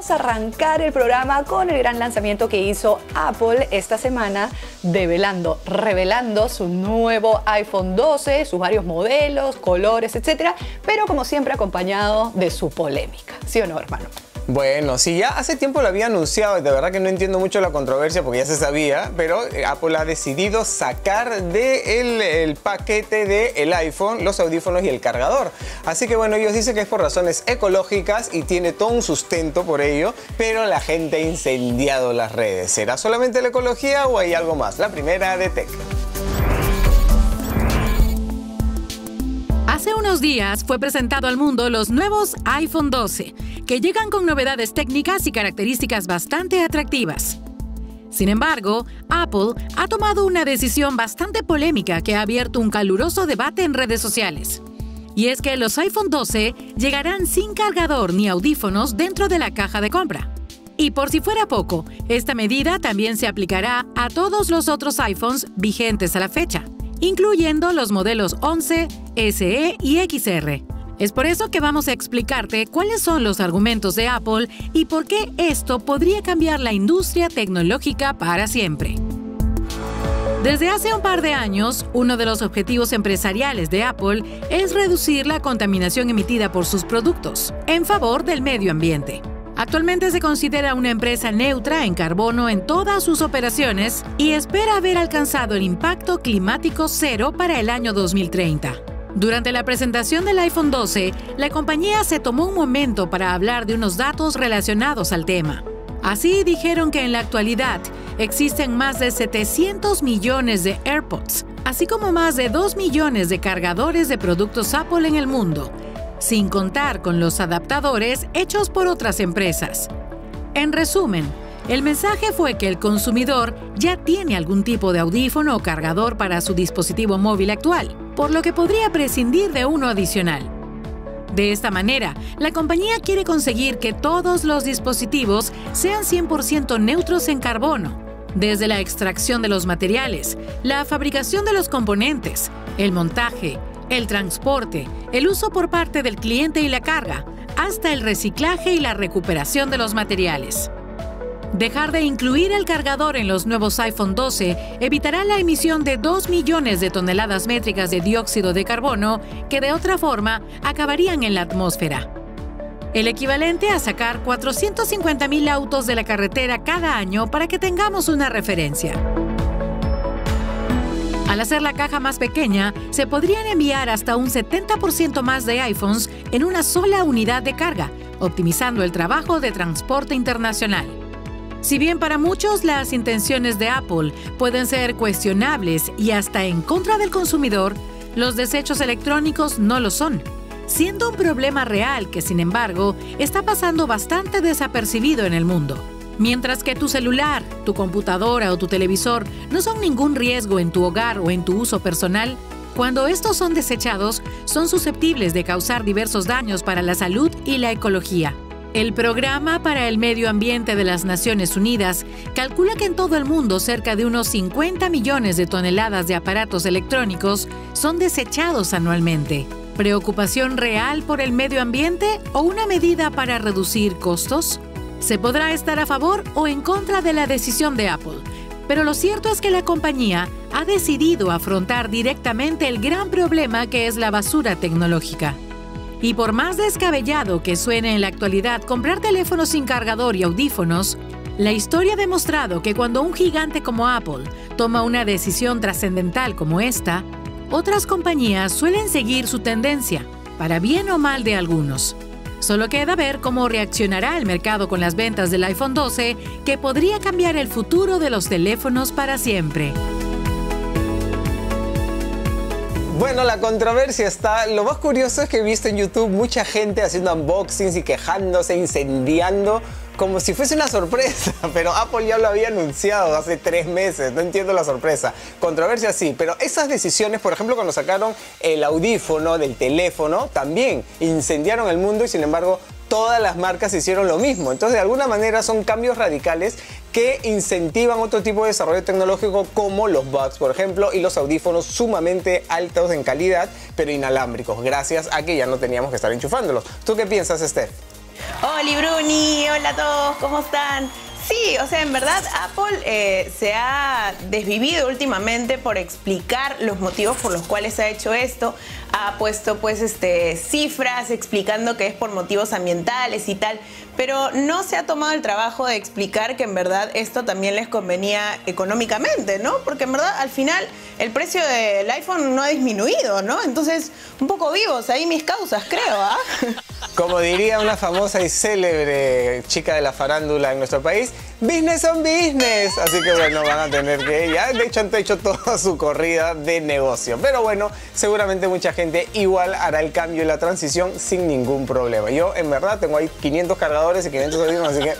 Vamos a arrancar el programa con el gran lanzamiento que hizo Apple esta semana, develando, revelando su nuevo iPhone 12, sus varios modelos, colores, etcétera, pero como siempre acompañado de su polémica. ¿Sí o no, hermano? Bueno, sí, ya hace tiempo lo había anunciado, de verdad que no entiendo mucho la controversia porque ya se sabía, pero eh, Apple ha decidido sacar de el, paquete del iPhone los audífonos y el cargador. Así que bueno, ellos dicen que es por razones ecológicas y tiene todo un sustento por ello, pero la gente ha incendiado las redes. ¿Será solamente la ecología o hay algo más? La primera de Tech. Hace unos días fue presentado al mundo los nuevos iPhone 12, que llegan con novedades técnicas y características bastante atractivas. Sin embargo, Apple ha tomado una decisión bastante polémica que ha abierto un caluroso debate en redes sociales. Y es que los iPhone 12 llegarán sin cargador ni audífonos dentro de la caja de compra. Y por si fuera poco, esta medida también se aplicará a todos los otros iPhones vigentes a la fecha incluyendo los modelos 11, SE y XR. Es por eso que vamos a explicarte cuáles son los argumentos de Apple y por qué esto podría cambiar la industria tecnológica para siempre. Desde hace un par de años, uno de los objetivos empresariales de Apple es reducir la contaminación emitida por sus productos en favor del medio ambiente. Actualmente se considera una empresa neutra en carbono en todas sus operaciones y espera haber alcanzado el impacto climático cero para el año 2030. Durante la presentación del iPhone 12, la compañía se tomó un momento para hablar de unos datos relacionados al tema. Así dijeron que en la actualidad existen más de 700 millones de AirPods, así como más de 2 millones de cargadores de productos Apple en el mundo, sin contar con los adaptadores hechos por otras empresas. En resumen, el mensaje fue que el consumidor ya tiene algún tipo de audífono o cargador para su dispositivo móvil actual, por lo que podría prescindir de uno adicional. De esta manera, la compañía quiere conseguir que todos los dispositivos sean 100% neutros en carbono, desde la extracción de los materiales, la fabricación de los componentes, el montaje, el transporte, el uso por parte del cliente y la carga, hasta el reciclaje y la recuperación de los materiales. Dejar de incluir el cargador en los nuevos iPhone 12 evitará la emisión de 2 millones de toneladas métricas de dióxido de carbono que de otra forma acabarían en la atmósfera. El equivalente a sacar 450.000 autos de la carretera cada año para que tengamos una referencia. Al hacer la caja más pequeña, se podrían enviar hasta un 70% más de iPhones en una sola unidad de carga, optimizando el trabajo de transporte internacional. Si bien para muchos las intenciones de Apple pueden ser cuestionables y hasta en contra del consumidor, los desechos electrónicos no lo son, siendo un problema real que sin embargo está pasando bastante desapercibido en el mundo. Mientras que tu celular, tu computadora o tu televisor no son ningún riesgo en tu hogar o en tu uso personal, cuando estos son desechados, son susceptibles de causar diversos daños para la salud y la ecología. El Programa para el Medio Ambiente de las Naciones Unidas calcula que en todo el mundo cerca de unos 50 millones de toneladas de aparatos electrónicos son desechados anualmente. ¿Preocupación real por el medio ambiente o una medida para reducir costos? Se podrá estar a favor o en contra de la decisión de Apple, pero lo cierto es que la compañía ha decidido afrontar directamente el gran problema que es la basura tecnológica. Y por más descabellado que suene en la actualidad comprar teléfonos sin cargador y audífonos, la historia ha demostrado que cuando un gigante como Apple toma una decisión trascendental como esta, otras compañías suelen seguir su tendencia, para bien o mal de algunos. Solo queda ver cómo reaccionará el mercado con las ventas del iPhone 12, que podría cambiar el futuro de los teléfonos para siempre. Bueno, la controversia está. Lo más curioso es que he visto en YouTube mucha gente haciendo unboxings y quejándose, incendiando como si fuese una sorpresa, pero Apple ya lo había anunciado hace tres meses, no entiendo la sorpresa. Controversia sí, pero esas decisiones, por ejemplo, cuando sacaron el audífono del teléfono, también incendiaron el mundo y sin embargo todas las marcas hicieron lo mismo. Entonces, de alguna manera son cambios radicales que incentivan otro tipo de desarrollo tecnológico como los bugs, por ejemplo, y los audífonos sumamente altos en calidad, pero inalámbricos, gracias a que ya no teníamos que estar enchufándolos. ¿Tú qué piensas, Steph? Hola Bruni, hola a todos, ¿cómo están? Sí, o sea, en verdad Apple eh, se ha desvivido últimamente por explicar los motivos por los cuales ha hecho esto. Ha puesto pues este, cifras explicando que es por motivos ambientales y tal, pero no se ha tomado el trabajo de explicar que en verdad esto también les convenía económicamente, ¿no? Porque en verdad al final el precio del iPhone no ha disminuido, ¿no? Entonces, un poco vivos ahí mis causas, creo, ¿ah? Como diría una famosa y célebre chica de la farándula en nuestro país, business on business. Así que bueno, van a tener que ya, de hecho han hecho toda su corrida de negocio. Pero bueno, seguramente mucha gente igual hará el cambio y la transición sin ningún problema. Yo en verdad tengo ahí 500 cargadores y 500 audífonos, así que